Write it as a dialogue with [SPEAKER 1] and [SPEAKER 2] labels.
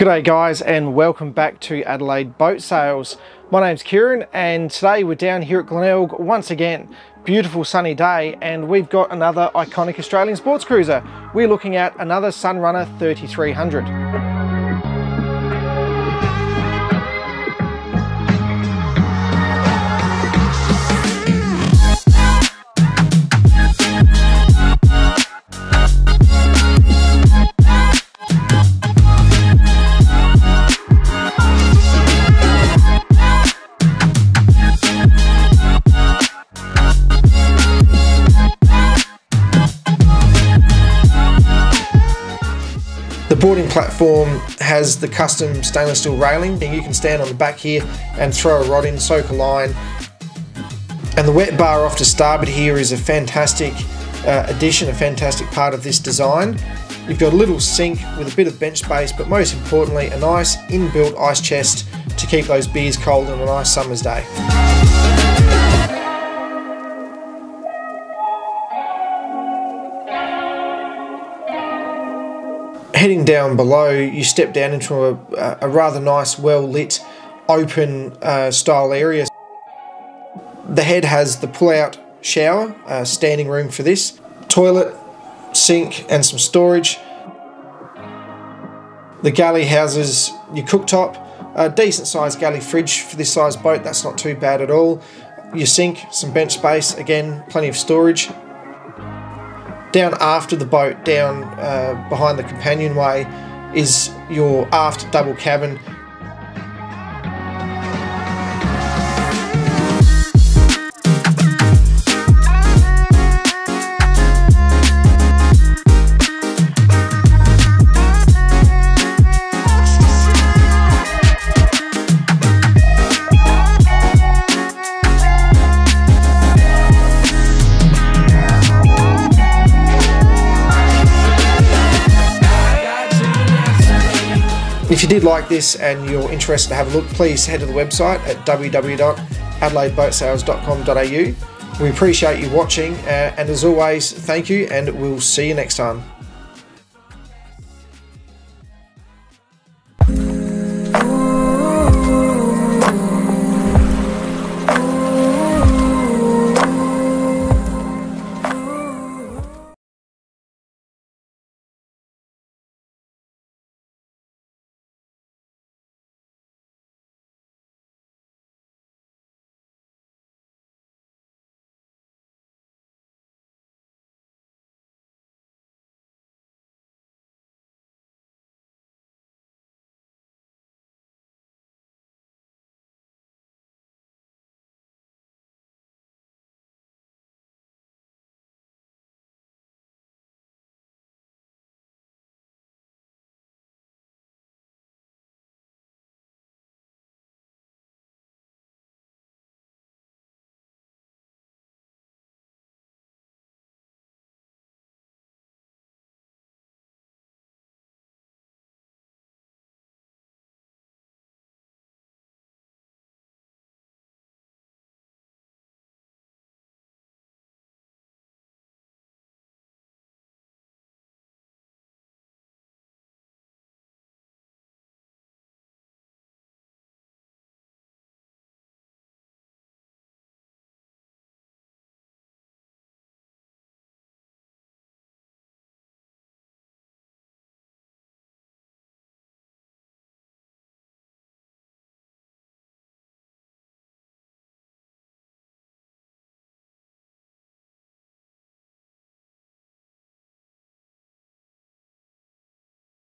[SPEAKER 1] G'day guys and welcome back to Adelaide Boat Sales. My name's Kieran and today we're down here at Glenelg once again. Beautiful sunny day and we've got another iconic Australian sports cruiser. We're looking at another Sunrunner 3300. The boarding platform has the custom stainless steel railing. And you can stand on the back here and throw a rod in, soak a line. And the wet bar off to starboard here is a fantastic uh, addition, a fantastic part of this design. You've got a little sink with a bit of bench space, but most importantly, a nice inbuilt ice chest to keep those beers cold on a nice summer's day. Heading down below, you step down into a, a rather nice, well lit, open uh, style area. The head has the pull out shower, uh, standing room for this, toilet, sink, and some storage. The galley houses your cooktop, a decent sized galley fridge for this size boat, that's not too bad at all. Your sink, some bench space, again, plenty of storage down after the boat, down uh, behind the companionway, is your aft double cabin If you did like this and you're interested to have a look, please head to the website at www.adelaideboatsales.com.au. We appreciate you watching, uh, and as always, thank you, and we'll see you next time.